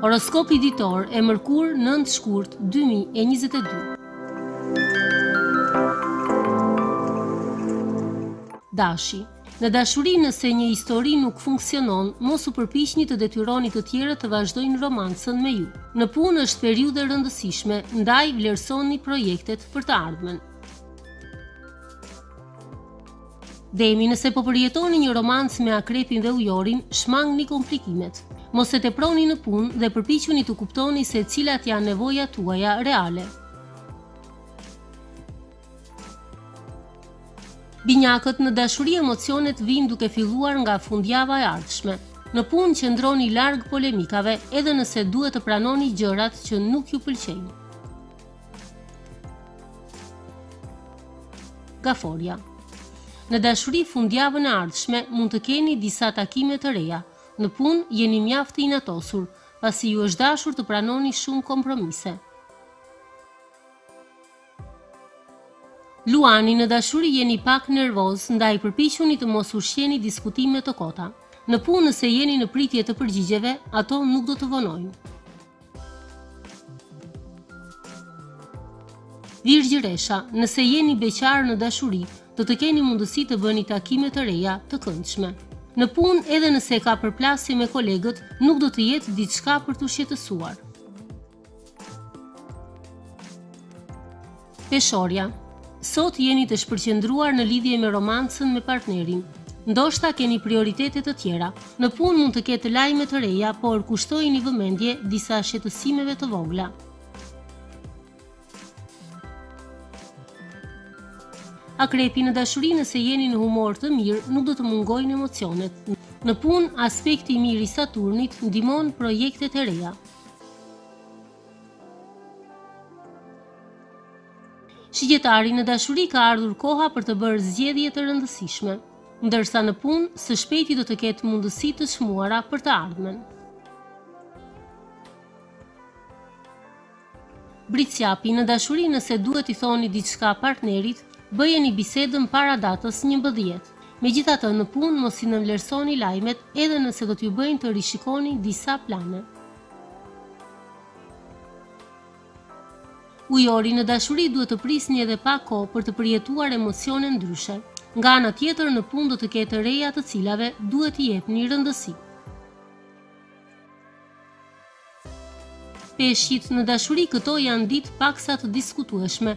Horoskopi ditor e mërkur 9 shkurt 2022 Dashi Në dashuri nëse një histori nuk funksionon, mos u përpiqni të detyroni të tjerët të vazhdojnë romancën me ju. Në punë është periudhë e rëndësishme, ndaj vlerësoni projektet për të ardhmen. Demi, nëse po përjetoni një romancë me akrepin dhe ujorin, shmangni komplikimet. Mos e teproni në punë dhe përpiquni të kuptoni se cilat janë nevojat tuaja reale. Binjakët në dashuri emocionet vijnë duke filluar nga fundjava e ardhshme. Në punë qëndroni larg polemikave, edhe nëse duhet të pranoni gjërat që nuk ju pëlqejnë. Gaforja Në dashuri fundjavën e ardhshme mund të keni disa takime të reja. Në punë jeni mjaft të inatosur, pasi ju është dashur të pranoni shumë kompromise. Luani në dashuri jeni pak nervozë, ndaj përpiquni të mos ushqeni diskutime të kota. Në punë nëse jeni në pritje të përgjigjeve, ato nuk do të vonojnë. Virgjëresha, nëse jeni beqarë në dashuri, do të keni mundësi të bëni takime të reja të këndshme. Në punë, edhe nëse ka përplasje me kolegët, nuk do të jetë diçka për t'u shqetësuar. Peshorja, Sot jeni të shpërqendruar në lidhje me romancën me partnerin. Ndoshta keni prioritete të tjera. Në punë mund të ketë lajme të reja, por kushtojini vëmendje disa shqetësimeve të vogla. Akrepi në dashuri nëse jeni në humor të mirë, nuk do të mungojnë emocionet. Në punë, aspekti i mirë i Saturnit ndihmon projektet e reja. Shigjetari në dashuri ka ardhur koha për të bërë zgjedhje të rëndësishme. Ndërsa në punë, së shpejti do të ketë mundësi të çmuara për të ardhmen. Bricjapi në dashuri nëse duhet t'i thoni diçka partnerit, bëjeni bisedën para datës 11. Megjithatë, në punë mos i nënvlerësoni lajmet edhe nëse do t'ju bëjnë të rishikoni disa plane. Ujori në dashuri duhet të prisni edhe pak kohë për të përjetuar emocione ndryshe. Nga ana tjetër në punë do të ketë të reja të cilave duhet t'i jepni rëndësi. Peshqit në dashuri këto janë ditë paksa të diskutueshme.